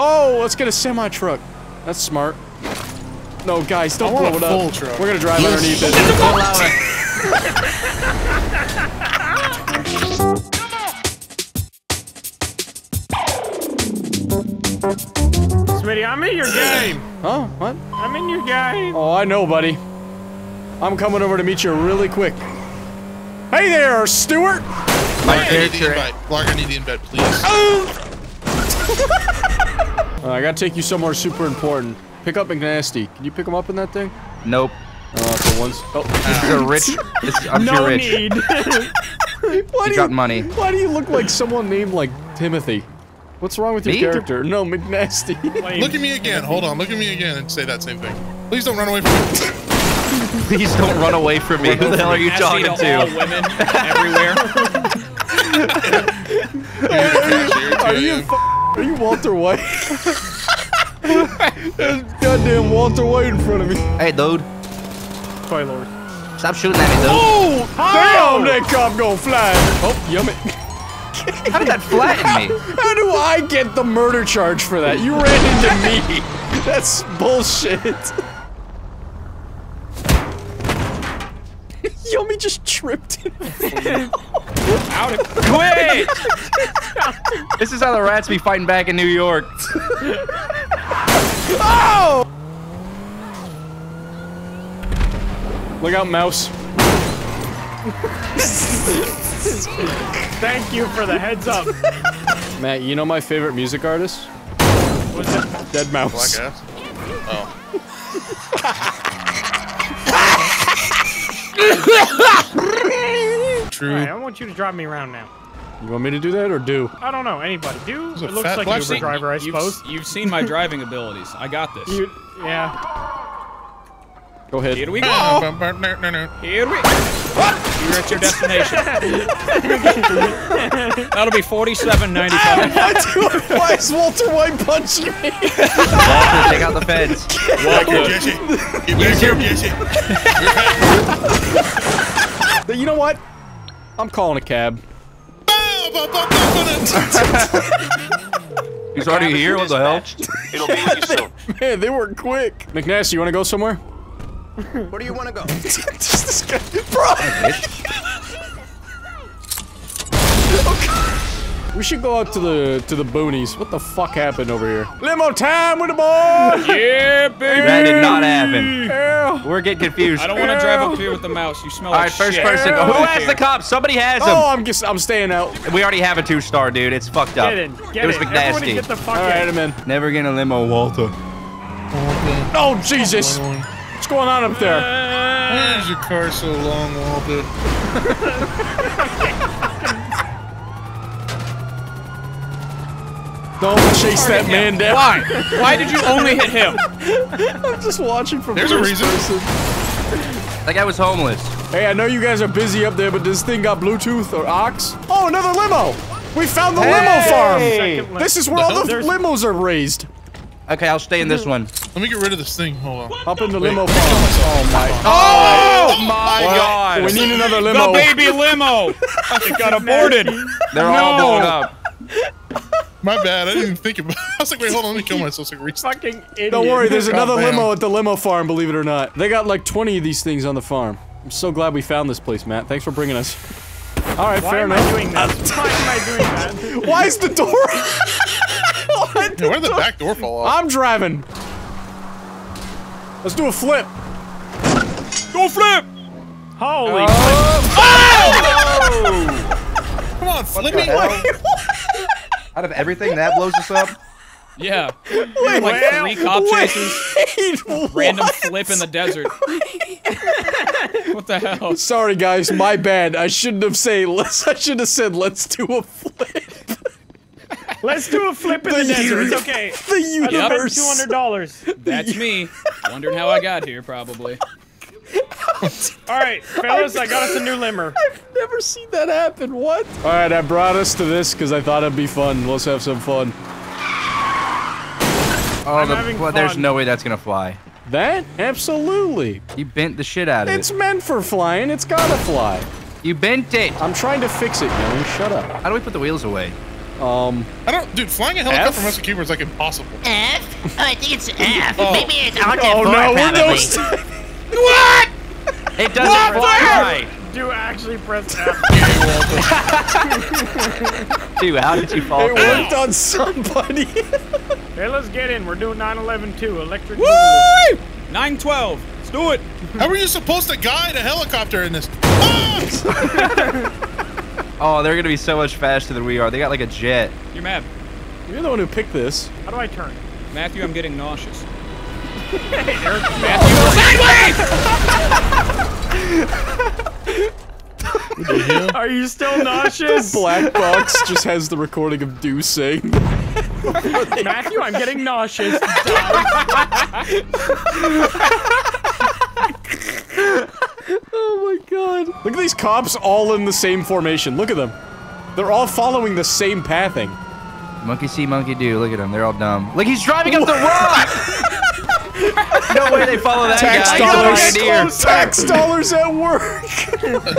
Oh, let's get a semi truck. That's smart. No, guys, don't I blow want it up. truck. We're gonna drive Yes. underneath it. Don't allow it. Smitty, I'm in your game. Huh? What? I'm in your game. Oh, I know, buddy. I'm coming over to meet you really quick. Hey there, Stuart! My I need character. invite. Lark, I need the invite, please. Uh, I gotta take you somewhere super important. Pick up McNasty. Can you pick him up in that thing? Nope. Oh, for once. Oh, You're rich. It's, I'm no too rich. need. why You do got money. Why do you look like someone named like Timothy? What's wrong with your Me? character? No, McNasty. Look at me again. Hold on. Look at me again and say that same thing. Please don't run away from me. Please don't run away from me. Who the hell are you talking to all women everywhere. Are you f- are you Walter White? There's goddamn Walter White in front of me. Hey, dude. Toy Lord. Stop shooting at me, dude. Oh, damn! That cop gonna fly. Oh, yummy. How did that flatten me? How do I get the murder charge for that? You ran into me. That's bullshit. Yummy just tripped. Out of quit! This is how the rats be fighting back in New York. oh! Look out, mouse. Thank you for the heads up. Matt, you know my favorite music artist? Was it? Dead Black Mouse. ass. Oh. True. Alright, I want you to drive me around now. You want me to do that or do? I don't know, anybody. Do? It looks like black an Uber thing. driver, I You've, suppose. you've seen my driving abilities. I got this. You, yeah. Go ahead. Here we go. No, Here we. What? You're at your destination. That'll be forty-seven ninety-five. Why is Walter White punching me? Walter, take out the feds. Jesse. Get back here, Jesse. you know what? I'm calling a cab. He's already here. What the hell? It'll be with you soon. Man, they were quick. McNasty, you want to go somewhere? Where do you want to go? Just this guy, bro. Oh, We should go out to the to the boonies. What the fuck happened over here? Limo time with the boy. Yeah, baby. That did not happen. Yeah. We're getting confused. I don't want to drive up here with the mouse. You smell All like right, first shit. person. Yeah. Who Up has the cops? Somebody has him. Oh, I'm just I'm staying out. We already have a two-star, dude. It's fucked up. Get in. Get it was in. Everybody McNasty. get the fuck All right, in. I'm in. Never gonna limo, Walter. Oh Jesus! What's going on up there? Why is your car so long, Walter? Don't chase that man down. Why? Why did you only hit him? I'm just watching from There's a first reason. person. That guy was homeless. Hey, I know you guys are busy up there, but this thing got Bluetooth or ox? Oh, another limo! We found the limo farm! Second This is where all the There's- limos are raised. Okay, I'll stay in this mm-hmm. one. Let me get rid of this thing. Hold on. Up in the Wait, limo farm. Oh my. Oh my Well, god! We need another limo. The baby limo. It got aborted. They're all blown up. My bad. I didn't even think about. it. I was like, wait, hold on. Let me kill myself. So I can reach. Fucking idiot. Don't worry, there's another Goddamn. limo at the limo farm, believe it or not. They got like 20 of these things on the farm. I'm so glad we found this place, Matt. Thanks for bringing us. All right, Why fair am enough. I doing this? Why am I doing that? Why is the door? Why Yeah, where did the back door fall off? I'm driving. Let's do a flip. Go flip. Holy oh. Come on, flip me. Out of everything, that blows us up. Yeah. Wait, like well, three cop wait, chases. what? Random flip in the desert. what the hell? Sorry, guys, my bad. I shouldn't have say. Let's. I should have said. Let's do a flip. Let's do a flip in the, The desert. It's okay. The I spent universe. two hundred dollars. That's me. Wondering how I got here, probably. All right, fellas, I got us a new limmer. I've never seen that happen. What? All right, I brought us to this because I thought it'd be fun. Let's have some fun. Oh, I'm the, having well, there's no way that's gonna fly. That? Absolutely. You bent the shit out of It's it. It's meant for flying. It's gotta fly. You bent it. I'm trying to fix it, Yummy. Shut up. How do we put the wheels away? Um, I don't, dude. Flying a helicopter F? from Rusty Keeper is like impossible. F? Oh, I think it's F. Oh. Maybe it's Alt oh F4 no, we're probably. no. What? It doesn't fly. Do actually press F. Dude, how did you fall? It worked on somebody. hey, let's get in. We're doing 911 too. Electric. Woo! 912. Let's do it. How are you supposed to guide a helicopter in this? Oh, they're gonna be so much faster than we are. They got like a jet. You're mad. You're the one who picked this. How do I turn? Matthew, I'm getting nauseous. Are you still nauseous? The Black box just has the recording of Do saying. Matthew, I'm getting nauseous. Oh my god. Look at these cops all in the same formation. Look at them. They're all following the same pathing. Monkey see, monkey do. Look at them. They're all dumb. Like he's driving up the rock. no way they follow that Tax guy. dollars. He's a pioneer. Tax dollars at work.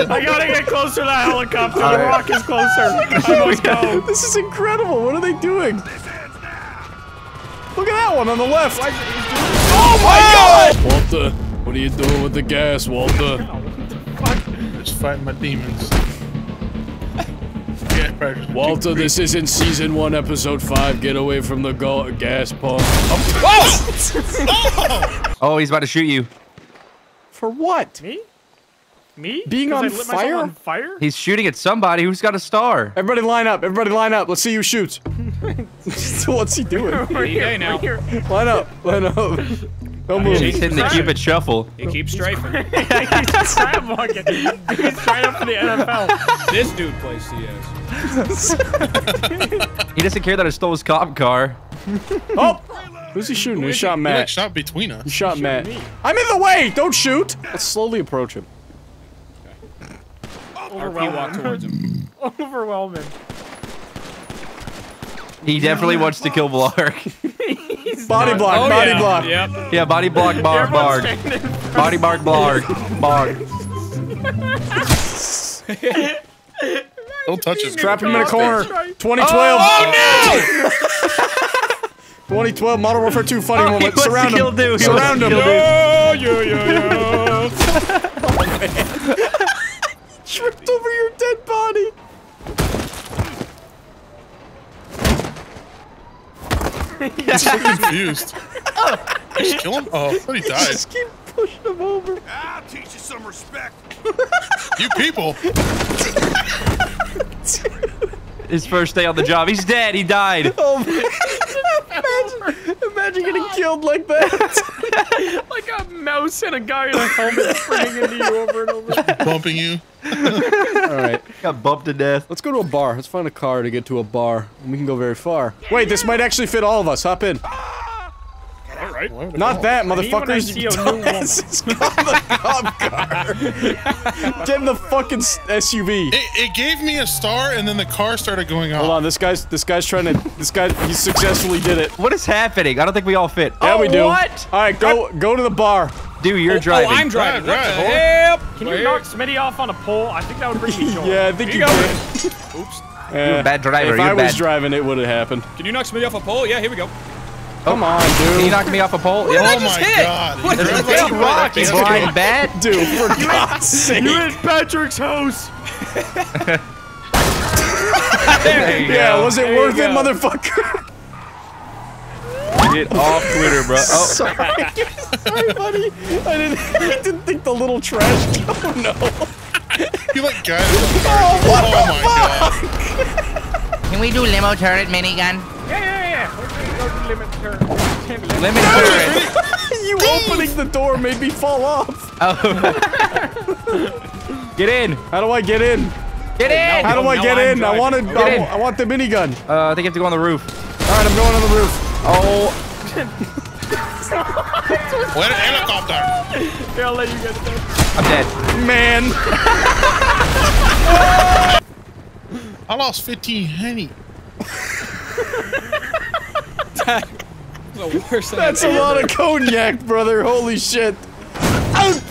I gotta get closer to that helicopter. The Alright. rock is closer. I must go. This is incredible. What are they doing? Look at that one on the left. Oh my oh! god! Walter, what are you doing with the gas, Walter? Just fighting my demons. Yeah, practice. Walter, this isn't season one, episode five. Get away from the gas pump. Oh, oh! oh, he's about to shoot you. For what? Me? Me? Being 'Cause on I lit myself fire? on fire? He's shooting at somebody who's got a star. Everybody line up. Everybody line up. Let's see who shoots. What's he doing? We're Hey, here, hey, now. we're here. Line up. Line up. Don't move. He's hitting the Cupid shuffle. He keeps strafing. He's trap walking. He's trying up for the NFL. this dude plays CS. He doesn't care that I stole his cop car. Oh! Who's he shooting? He shot He like Matt. shot between He us. shot Matt. me. I'm in the way! Don't shoot! Let's slowly approach him. RP walk towards him. Overwhelming. He definitely wants to kill Blark. Body block, Oh, body yeah. block. Yep. yeah, body block, bar, Everyone's barg. standing in front. Body bark, blarg. Barg. Don't touch his Trap him in a corner. 2012. Oh, no! 2012 Modern Warfare 2 funny Oh, moment. Surround him. dude. He Surround him. kill dude. Oh, yeah, yeah, yeah. Tripped over your dead body. He's so confused. Oh. Just kill him? Oh, I thought he died. Just keep pushing him over. I'll teach you some respect. you people. His first day on the job. He's dead. He died. Oh imagine, imagine getting killed like that. Like a mouse and a guy in a helmet springing into you over and over. Bumping you. All right, Got bumped to death. let's go to a bar. Let's find a car to get to a bar. We can go very far. Wait, this might actually fit all of us. Hop in. All right. Not that, Me when I motherfuckers. see You a new woman. dumbasses. Call the cop car. Get in the fucking SUV. It, it gave me a star, and then the car started going off. Hold on, this guy's this guy's trying to this guy he successfully did it. What is happening? I don't think we all fit. Yeah, oh, we do. What? All right, go go to the bar. Dude, you're Oh, oh driving. I'm driving. Right, right. hell? Can We're you knock Smitty off on a pole? I think that would bring me joy. Yeah, I think you, you go. you're a bad driver, If you're I was bad. driving, it would have happened. Can you knock somebody off a pole? Yeah, here we go. Come on, Can you dude. knock me off a pole? Oh Yeah. just my hit? god. What He the drove hell? like a Rock is rocket. blind bat. Dude, for God's sake. You in Patrick's house. There you Yeah, go. was it There worth it, motherfucker? Get off Twitter, bro. Oh, Sorry, sorry, buddy. I didn't, I didn't think the little trash. Oh no. You like guided the car. Oh, my god. Can we do limo turret minigun? Yeah, yeah, yeah. We're gonna go to limit turn. Limit. lemon turret. you opening the door made me fall off. Oh. Get in. How do I get in? Get in. How do I get in? I driving. wanted. Get I, in. I want the minigun. Uh, I think you have to go on the roof. All right, I'm going on the roof. Oh, What a helicopter. Here, I'll let you get it done. I'm dead. Man. I lost 15 henny. The worst thing That's a lot of cognac, brother. Holy shit. Ow.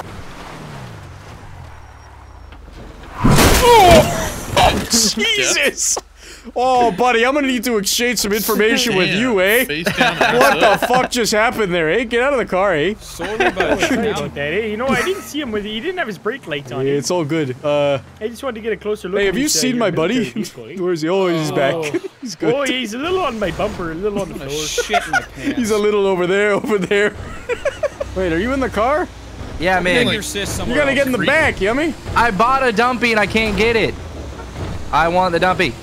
Oh, Jesus. Oh, buddy, I'm gonna need to exchange some information with you, eh? Face down. ass What the fuck just happened there, eh? Get out of the car, eh? Sorry about Sorry about that. Hey, you know, I didn't see him with. He didn't have his brake lights on. Yeah, it's all good. Uh, I just wanted to get a closer look. hey, at have you his, uh, seen your my buddy? vehicle, eh? Where is he? Oh, he's Oh. back. he's good. Oh, he's a little on my bumper, a little on the floor. shit in my pants. He's a little over there, over there. Wait, are you in the car? Yeah, Take man. your sis You somewhere gotta get in the back, yummy. I bought a dumpy and I can't get it. I want the dumpy.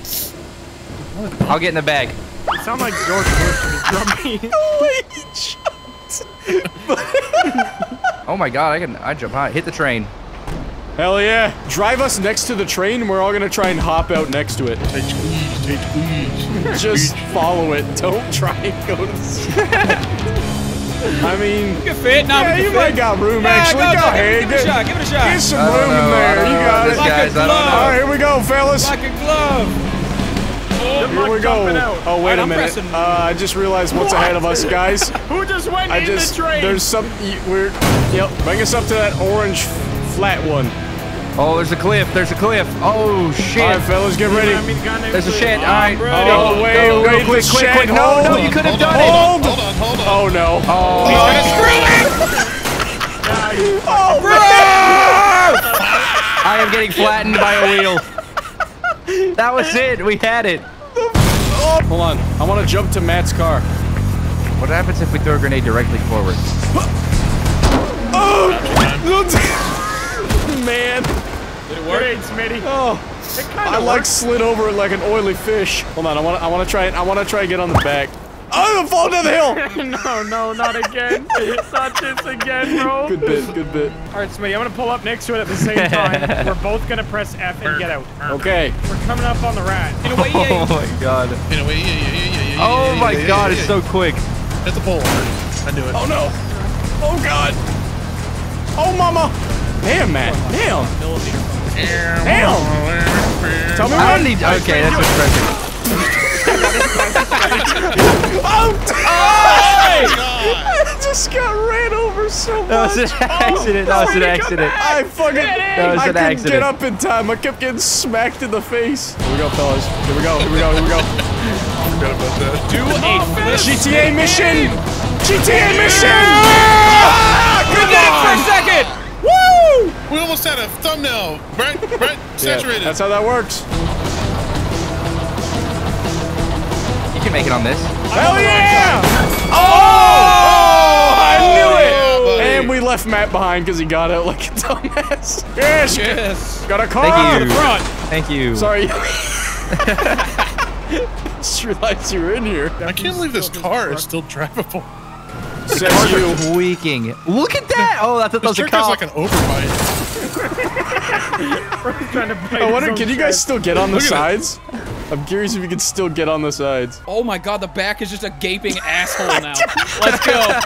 I'll get in the bag. It sounds like George Bush was grumpy. Oh my god, I can I jump high. Hit the train. Hell yeah. Drive us next to the train and we're all gonna try and hop out next to it. Take squeeze, take squeeze. Just follow it. Don't try and go to the I mean, You can fit. No, yeah, you can might fit. got room Yeah, actually. go, Go, go, ahead. Give it a shot. Give it a shot. get some room in know, I there. You got it. Like guy's, I don't glove. All right, here we go, fellas. Like a glove. Here we go. out. Oh, wait Alright, a I'm minute. Uh, I just realized what's ahead of us, guys. Who just went I in just the train? there's some we're yep. Bring us up to that orange flat one. Oh, there's a cliff. There's a cliff. Oh shit. All right, fellas, get ready. I mean, kinda There's a clear. shed. All right. ready. Oh, wait, Go, go, wait, quick, the quick, shed. quick. No, no, you could have done on, it. Hold. Hold on, hold on. Oh no. Oh, Oh, I am getting flattened by a wheel. That was it. We had it. Oh, hold on. I want to jump to Matt's car. What happens if we throw a grenade directly forward? Oh, man. Did it work? Great, Smitty. Oh, It kinda I like slid over it like an oily fish. Hold on. I want. I want to try. I want to try and get on the back. I'm falling down the hill. no, no, not again. not this again, bro. Good bit. Good bit. All right, Smitty, I'm gonna pull up next to it at the same time. We're both gonna press F and get out. Okay. We're coming up on the rat. In a way, Oh my god. Anyway, yeah, yeah, yeah, yeah, yeah. Oh my yeah, god, yeah, it's so quick. Hit the pole. I knew it. Oh no. Oh god. Oh mama. Damn, Matt. Damn. Damn. Tell me I when. need. Okay, that's what's pressing. Oh, I just got ran over so much. That was an accident. That was an accident. I fucking. That was I an couldn't accident. get up in time. I kept getting smacked in the face. Here we go, fellas. Here we go. Here we go. Here we go. Forgot about that. Do a. GTA mission. GTA mission. Ah, We come did it for a second. Woo! We almost had a thumbnail. Right, right, Yeah, saturated. that's how that works. Make it on this. Hell yeah! Oh! oh! I knew oh, Yeah, it! buddy. And we left Matt behind because he got out like a dumbass. Yes! Yes. Got a car Thank out you. the front. Thank you. Sorry. Just realized you were in here. I can't believe this car is still drivable. Says you. Tweaking. Look at that. Oh, I thought that This was a truck has like an overbite. Trying to bite I wonder, own can you guys still get on the Look at it. sides? I'm curious if you can still get on the sides. Oh my god, the back is just a gaping asshole now. Let's go.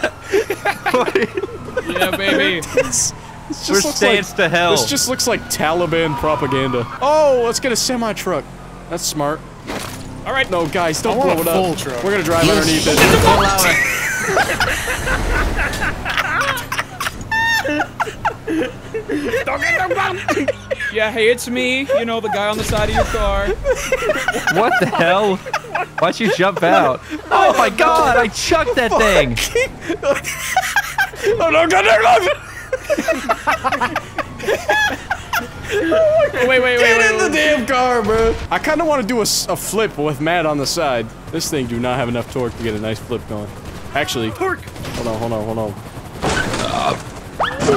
Yeah, baby. This, this just We're looks stance like, to hell. This just looks like Taliban propaganda. Oh, let's get a semi truck. That's smart. All right. No, guys, don't I want blow a it up. truck. We're gonna drive underneath it. Allow it. Yeah, hey, it's me. You know, the guy on the side of your car. What the hell? Why'd you jump out? Oh my god, I chucked that thing. Oh no, no, no, no! Oh, wait, wait, wait, Get wait. in the wait. damn car, bro. I kind of want to do a, s- a flip with Matt on the side. This thing do not have enough torque to get a nice flip going. Actually, torque. Hold on, hold on, hold on. We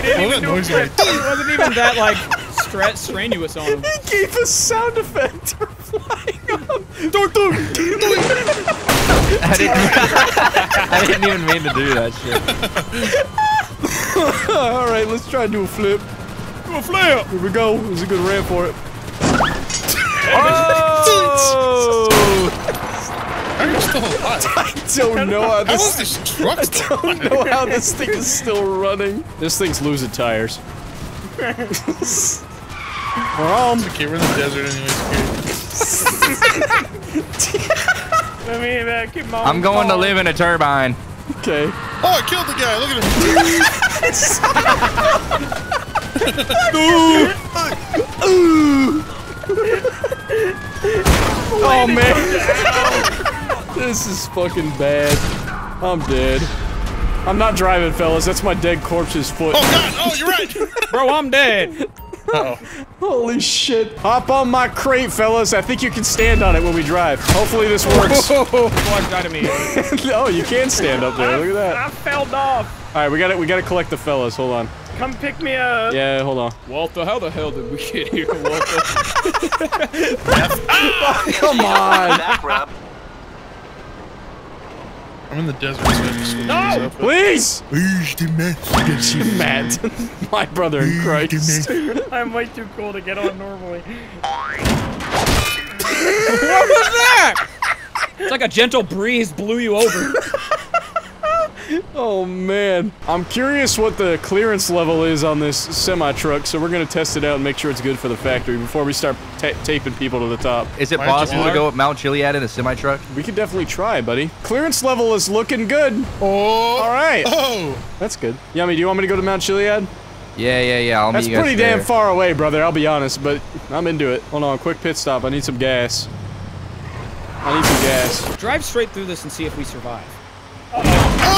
didn't even do a noise It wasn't even that, like, stre- strenuous on him. He gave a sound effect for flying up. Torque, torque. I didn't, I didn't even mean to do that shit. All right, let's try and do a flip. Do a flip. Here we go. There's a good ramp for it. Oh! How are you still alive? I don't know how How this. is this truck still I don't know how this thing is still running. This thing's losing tires. We're on. Okay, we're in the desert anyways. Let me uh, back in my I'm going to live in a turbine. Okay. Oh, I killed the guy. Look at him. Oh man. This is fucking bad. I'm dead. I'm not driving, fellas. That's my dead corpse's foot. Oh god! Oh, you're right. Bro, I'm dead. Uh oh. Holy shit. Hop on my crate, fellas. I think you can stand on it when we drive. Hopefully this works. Watch out of me. oh, you can stand up there. Look at that. I fell off. All right, we got to We got to collect the fellas. Hold on. Come pick me up. Yeah, hold on. Walter, how the hell did we get here, Walter? Come on. I'm in the desert, so I have to switch No! these up. Please. Please, domestic. Matt. my brother in Christ. I'm way too cool to get on normally. what was that? It's like a gentle breeze blew you over. Oh man. I'm curious what the clearance level is on this semi truck, so we're gonna test it out and make sure it's good for the factory before we start ta taping people to the top. Is it Why possible to go up Mount Chiliad in a semi truck? We could definitely try, buddy. Clearance level is looking good. Oh. All right. Oh. That's good. Yummy, do you want me to go to Mount Chiliad? Yeah, yeah, yeah. I'll That's meet you guys pretty damn there. far away, brother. I'll be honest, but I'm into it. Hold on, quick pit stop. I need some gas. I need some gas. Drive straight through this and see if we survive.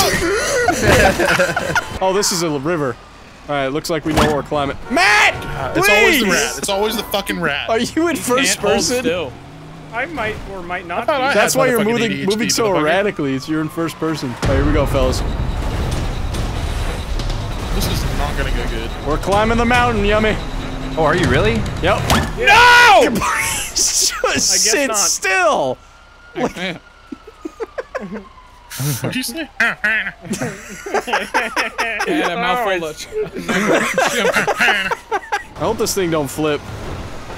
Oh, this is a l- river. All right, looks like we know what we're climbing. Matt, It's always the please! rat. It's always the fucking rat. Are you in first Can't person? I might or might not thought be. I That's why you're moving ADHD, moving so erratically. It's you're in first person. All right, here we go, fellas. This is not gonna go good. We're climbing the mountain, Yummy. Oh, are you really? Yep. No! Just sit not. still. What'd you say? And a mouthful of. I hope this thing don't flip.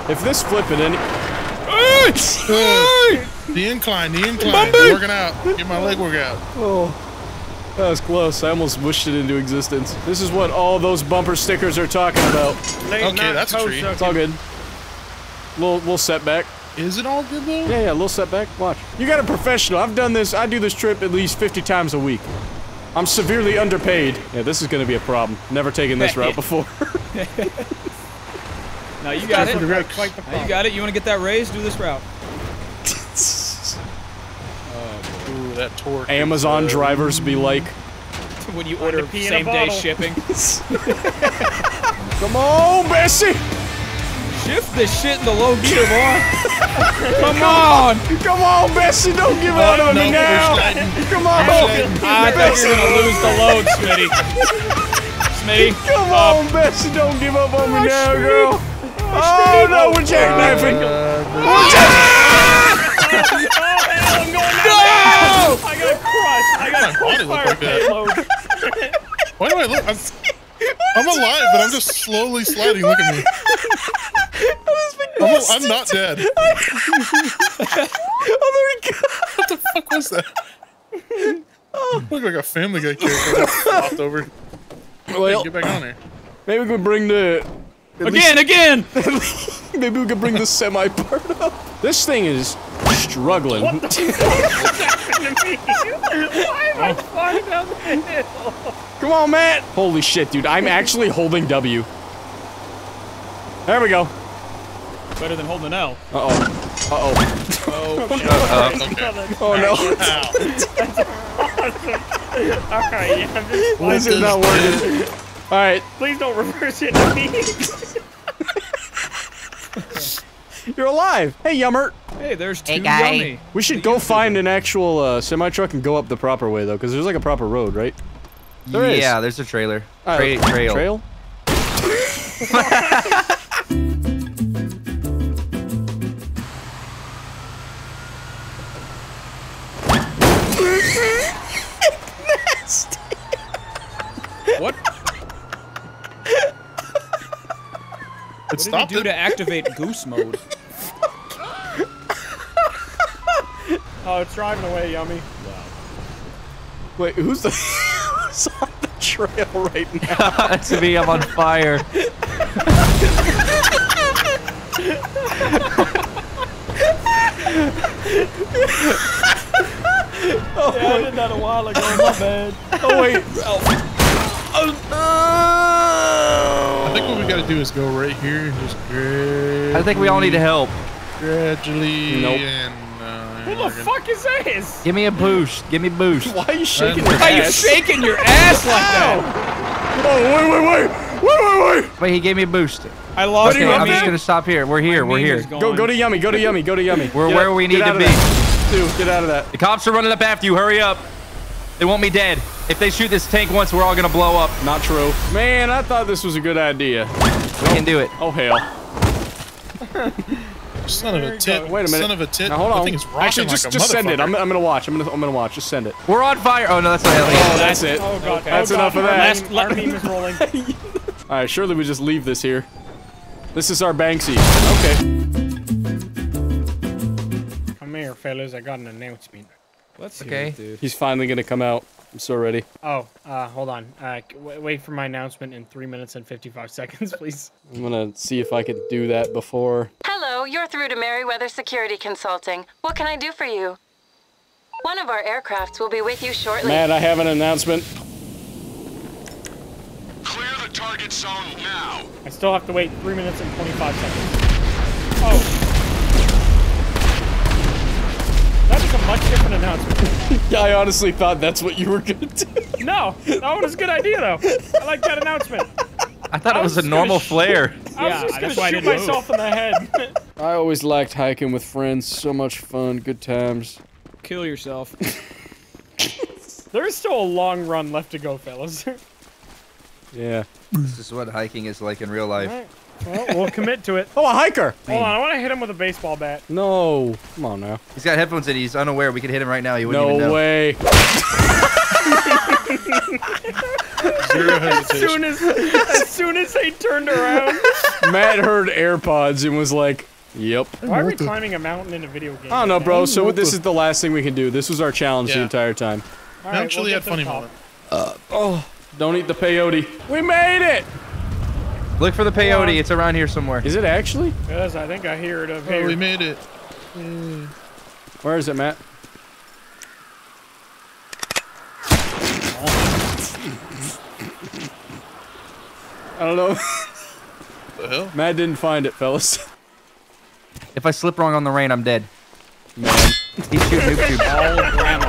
If this flip at any, the incline, the incline. Working out. Get my leg work out. oh, that was close. I almost wished it into existence. This is what all those bumper stickers are talking about. Late Okay, that's a toe tree. It's sucking. all good. Little little setback. Is it all good though? Yeah, yeah, little setback. Watch. You got a professional. I've done this. I do this trip at least 50 times a week. I'm severely underpaid. Yeah, this is gonna be a problem. Never taken this route before. now you got it. For the No, Rex. You got it. You want to get that raise? Do this route. Ooh, that torque. Amazon is, uh, drivers be like, When you order pee in a same day shipping. "Come on, Bessie! Shift this shit in the low gear, boy. Come on! Come on, Bessie! Don't give out on me now! Come on! I oh, thought you were gonna lose the load, Smitty. Smitty, Come on, Bessie! Don't give up on me now, girl! Oh no, we're jackknifing! We're jack- Oh, hell, I'm going down. I got crushed. I got My body look like that. payload. Why do I look? I'm, I'm alive, but I'm just slowly sliding. Look at me. I'm, I'm not dead. Oh, there we go! What the fuck was that? Oh. Look like a Family Guy character that flopped over. Well, Get back on there. maybe we could bring the. At again, again. maybe we could bring the semi part up. This thing is struggling. Why am I flying down the hill? Come on, Matt! Holy shit, dude. I'm actually holding W. There we go. Better than holding L. Uh-oh. Uh-oh. Oh, Okay. Oh, no. Ow. All right, yeah, I'm just, This is not working. Alright, please don't reverse it to me. You're alive. Hey, Yummert. hey, there's two Hey, guy. yummy. We should go find an actual uh, semi-truck and go up the proper way, though, because there's like a proper road, right? There is. yeah, there's a trailer. Tra- right, trail. Trail? What? It What did you do it. to activate goose mode? Oh, it's driving away, yummy. Wait, who's the... who's on the trail right now? to me, I'm on fire. oh, Yeah, I did that a while ago. My bad. Oh, wait. Oh, I think what we gotta do is go right here and just grab. I think we all need to help. Gradually. Nope. And, Who the fuck is this? Give me a boost. Give me boost. Why are you shaking Why your Why are you shaking your ass like that? Oh, wait, wait, wait! Wait, wait, wait! Wait, he gave me a boost. I lost Okay, my I'm just gonna stop here. We're here. My We're meme here. is gone. Go, go to Yummy, go to Yummy, go to Yummy. We're Get where out- we need to be. Dude, get out of that. The cops are running up after you. Hurry up. They want me dead. If they shoot this tank once, we're all gonna blow up. Not true. Man, I thought this was a good idea. We can do it. Oh, hell. Son of a tit. Wait a minute. Son of a tit. Now, hold on. I think it's rocking Actually, just, like just send it. I'm, I'm gonna watch. I'm gonna, I'm gonna watch. Just send it. We're on fire. Oh no, that's not Oh, that's it. Oh god. That's oh, enough god. of that. Our meme, our meme is rolling. All right, surely we just leave this here. This is our Banksy. Okay. Come here, fellas. I got an announcement. Let's see Okay. it, dude. He's finally gonna come out. I'm so ready. Oh, uh, hold on. Uh, c- w- wait for my announcement in three minutes and fifty-five seconds, please. I'm gonna see if I can do that before. Hello, you're through to Merryweather Security Consulting. What can I do for you? One of our aircrafts will be with you shortly. Man, I have an announcement. Clear the target zone now. I still have to wait three minutes and twenty-five seconds. That is a much different announcement. Yeah, I honestly thought that's what you were gonna do. No, that was a good idea though. I like that announcement. I thought it was was a normal flare. I Yeah, was just gonna shoot didn't move. myself in the head. I always liked hiking with friends. So much fun. Good times. Kill yourself. there is still a long run left to go, fellas. Yeah. This is what hiking is like in real life. Alright, well, we'll commit to it. Oh, a hiker. Hold on, I want to hit him with a baseball bat. No. Come on now. He's got headphones in. He's unaware. We could hit him right now. He wouldn't even No know. way. Zero As soon as, as soon as they turned around. Matt heard AirPods and was like, "Yep." Why are we climbing a mountain in a video game? I don't know, bro. So this is the last thing we can do. This was our challenge the entire time. All Mount right, we'll had get to the funny top. moment. Uh, oh, don't eat the peyote. We made it. Look for the peyote. It's around here somewhere. Is it actually? Yes, I think I hear it up Oh, here. we made it. Hmm. Where is it, Matt? I don't know. The hell? Matt didn't find it, fellas. If I slip wrong on the rain, I'm dead. Man. He's shooting noob tube. All grandma.